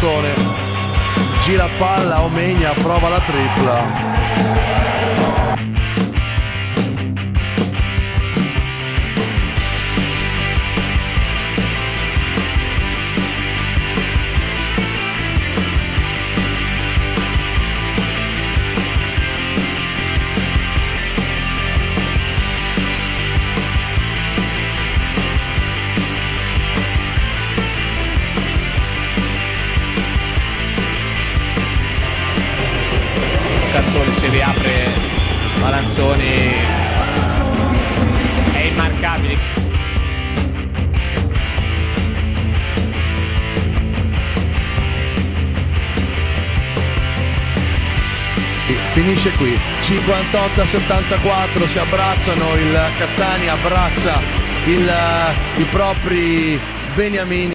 per Cantone gira palla Omegna prova la tripla Cantone si riapre Malanzoni è immarcabile. Finisce qui. 58 a 74 si abbracciano il Catania abbraccia il, i propri beniamini